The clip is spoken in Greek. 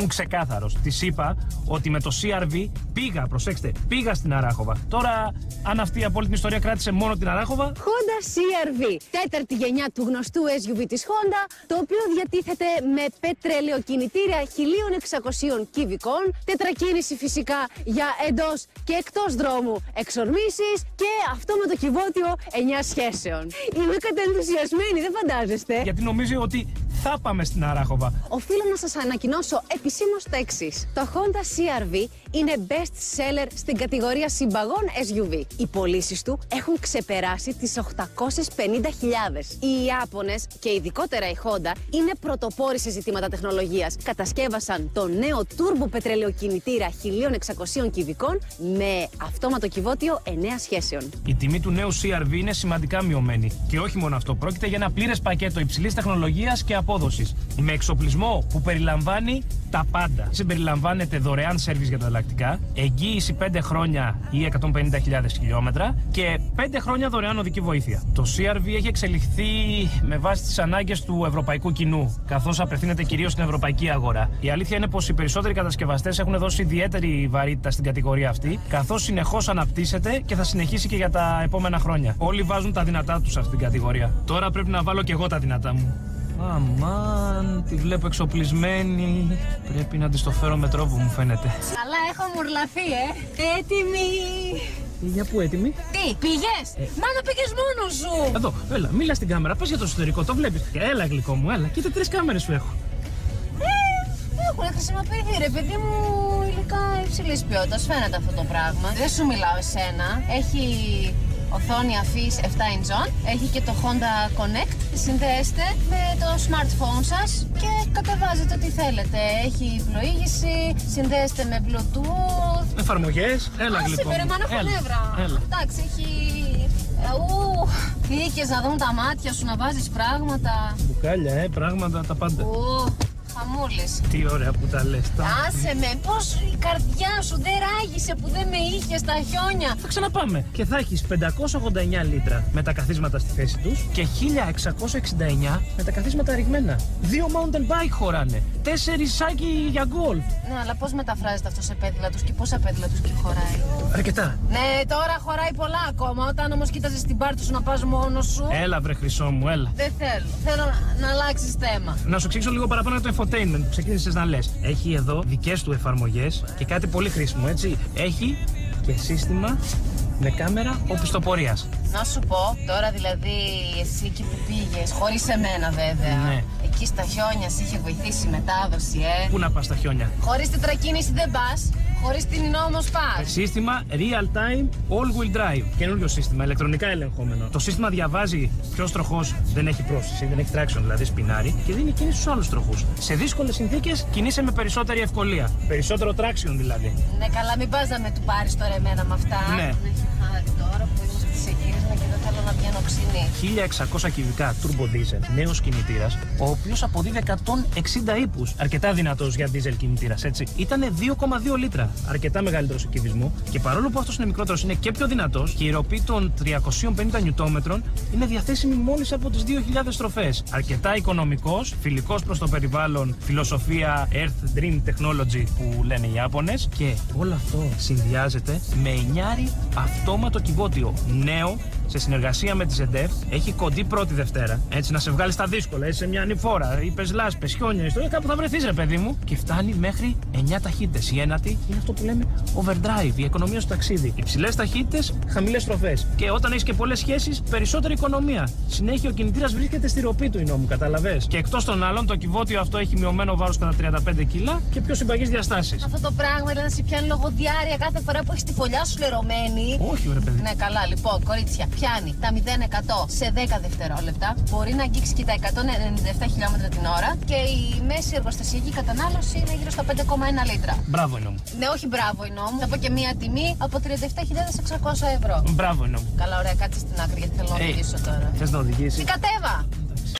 Ήμουν ξεκάθαρος. Της είπα ότι με το CRV πήγα, προσέξτε, πήγα στην Αράχοβα. Τώρα, αν αυτή η απόλυτη ιστορία κράτησε μόνο την Αράχοβα. Honda CRV, τέταρτη γενιά του γνωστού SUV της Honda, το οποίο διατίθεται με πετρελαιοκινητήρια 1600 κυβικών, τετρακίνηση φυσικά για εντός και εκτός δρόμου εξορμήσεις και αυτό με το κυβότιο 9 σχέσεων. Είμαι κατενθουσιασμένη, δεν φαντάζεστε. Γιατί νομίζει ότι θα πάμε στην Αράχοβα. Οφείλω να σας ανακοινώσω επισήμως τα εξής. Το Honda CRV είναι best seller στην κατηγορία συμπαγών SUV. Οι πωλήσεις του έχουν ξεπεράσει τις 850.000. Οι Ιάπωνες και ειδικότερα η Honda είναι πρωτοπόροι σε ζητήματα τεχνολογίας. Κατασκεύασαν το νέο turbo πετρελαιοκινητήρα 1600 κυβικών με αυτόματο κυβότιο 9 σχέσεων. Η τιμή του νέου CRV είναι σημαντικά μειωμένη. Και όχι μόνο αυτό, πρόκειται για ένα πλήρες πακέτο υψηλής τεχνολογίας και απόδοσης. Με εξοπλισμό που περιλαμβάνει τα πάντα. Συμπεριλαμβάνεται δωρεάν σερβις για τα ελλακτικά, εγγύηση 5 χρόνια ή 150.000 χιλιόμετρα και 5 χρόνια δωρεάν οδική βοήθεια. Το CRV έχει εξελιχθεί με βάση τις ανάγκες του ευρωπαϊκού κοινού, καθώς απευθύνεται κυρίως στην ευρωπαϊκή αγορά. Η αλήθεια είναι πως οι περισσότεροι κατασκευαστές έχουν δώσει ιδιαίτερη βαρύτητα στην κατηγορία αυτή, καθώς συνεχώς αναπτύσσεται και θα συνεχίσει και για τα επόμενα χρόνια. Όλοι βάζουν τα δυνατά τους σε αυτήν την κατηγορία. Τώρα πρέπει να βάλω και εγώ τα δυνατά μου. Αμάν, τη βλέπω εξοπλισμένη. Πρέπει να της το φέρω με τρόπο, μου φαίνεται. Καλά, έχω μουρλαθεί, ε. Έτοιμη. Για πού έτοιμη; Τι, πήγες! Μάνα πήγες μόνος σου! Εδώ, έλα, μίλα στην κάμερα. Πες για το εσωτερικό, το βλέπεις. Έλα, γλυκό μου, έλα. Κοίτα, τρεις κάμερες σου έχω. Έχουν χρησιμοποιηθεί, ρε παιδί μου, υλικά υψηλής ποιότητας. Φαίνεται αυτό το πράγμα. Δεν σου μιλάω εσένα. Έχει οθόνη αφής 7 inch Έχει και το Honda Connect. Συνδέεστε με το smartphone σας και κατεβάζετε ό,τι θέλετε. Έχει πλοήγηση, συνδέεστε με Bluetooth. Εφαρμογές, έλα γλυκό Σήμερα μου. μάνα Έλα, φωνεύρα. Έλα. Εντάξει, έχει... ε, Ου, θήκες να δουν τα μάτια σου, να βάζεις πράγματα. Μπουκάλια, ε, πράγματα, τα πάντα. Ου, χαμούλης. Τι ωραία που τα λες. Τα... Άσε με, πώς η καρδιά σου δεν ράγισε που δεν με είχε στα χιόνια. Θα ξαναπάμε. Και θα έχεις 589 λίτρα με τα καθίσματα στη θέση τους και 1669 με τα καθίσματα ρηγμένα. Δύο mountain bike χωράνε. Τέσσερι σάκι για γκολφ. Ναι, αλλά πώς μεταφράζεται αυτό σε πέδιλα τους και πόσα πέδιλα τους και χωράει; Αρκετά. Ναι, τώρα χωράει πολλά ακόμα. Όταν όμως κοίταζες την πάρτι σου να πας μόνος σου. Έλα, βρε χρυσό μου, έλα. Δεν θέλω. Θέλω να, να αλλάξεις θέμα. Να σου εξηγήσω λίγο παραπάνω για το infotainment που ξεκίνησες να λες. Έχει εδώ δικές του εφαρμογές και κάτι πολύ χρήσιμο, έτσι. Έχει και σύστημα με κάμερα οπισθοπορίας. Να σου πω, τώρα δηλαδή εσύ εκεί που πήγες, χωρίς εμένα βέβαια. Ναι. Εκεί στα χιόνια σε είχε βοηθήσει η μετάδοση, ε; Πού να πας στα χιόνια; Χωρίς τετρακίνηση δεν πας. Χωρίς την όμω πας. Σύστημα Real Time All Wheel Drive. Καινούριο σύστημα, ηλεκτρονικά ελεγχόμενο. Το σύστημα διαβάζει ποιος τροχός δεν έχει πρόσθεση, δεν έχει traction, δηλαδή σπινάρει, και δίνει κίνηση στους άλλους τροχούς. Σε δύσκολες συνθήκες κινείσαι με περισσότερη ευκολία. Περισσότερο traction δηλαδή. Ναι, καλά, μην πας να με του πάρεις τώρα εμένα με αυτά. Ναι. Έχει χάρη τώρα 1600 κυβικά turbo diesel, νέος κινητήρας, ο οποίος αποδίδει 160 ύπους. Αρκετά δυνατός για diesel κινητήρας, έτσι. Ήταν 2,2 λίτρα. Αρκετά μεγαλύτερος σε κυβισμό. Και παρόλο που αυτός είναι μικρότερος, είναι και πιο δυνατός και η ροπή των 350 νιουτόμετρων είναι διαθέσιμη μόλις από τις 2.000 στροφές. Αρκετά οικονομικός, φιλικός προς το περιβάλλον, φιλοσοφία Earth Dream Technology που λένε οι Ιάπωνες. Και όλο αυτό συνδυάζεται με εννιάρι αυτόματο κυβότιο. Νέο, σε συνεργασία με τη ZDF, έχει κοντή πρώτη Δευτέρα. Έτσι να σε βγάλει στα δύσκολα, έτσι σε μια ανηφόρα. Είπες λάσπες, χιόνια, ιστορία, κάπου θα βρεθείς, ρε παιδί μου. Και φτάνει μέχρι 9 ταχύτητες. Η ένατη είναι αυτό που λέμε overdrive, η οικονομία στο ταξίδι. Υψηλές ταχύτητες, χαμηλές στροφές. Και όταν έχεις και πολλές σχέσεις, περισσότερη οικονομία. Συνέχεια ο κινητήρας βρίσκεται στη ροπή του, η νόμου, καταλαβέ. Και εκτός των άλλων, το κυβότιο αυτό έχει μειωμένο βάρος κατά 35 κιλά και πιο συμπαγεί διαστάσεις. Αυτό το πράγμα δηλαδή να σε πιάνει λογοδιάρεια κάθε φορά που έχεις τη φωλιά σου λερωμένη. Όχι, ρε παιδί. Ναι, καλά, λοιπόν, κορίτσια, πιάνει τα 0% σε 10 δευτερόλεπτα. Μπορεί να αγγίξει και τα 197 χιλιόμετρα την ώρα. Και η μέση εργοστασιακή κατανάλωση είναι γύρω στα 5,1 λίτρα. Μπράβο, η νόμου. Ναι, όχι μπράβο η νόμου. Θα πω και μία τιμή από 37.600 ευρώ. Μπράβο, η νόμου. Καλά, ωραία, κάτσε στην άκρη γιατί θέλω να Ε, οδηγήσω τώρα. Θες να οδηγήσεις; Τι κατέβα!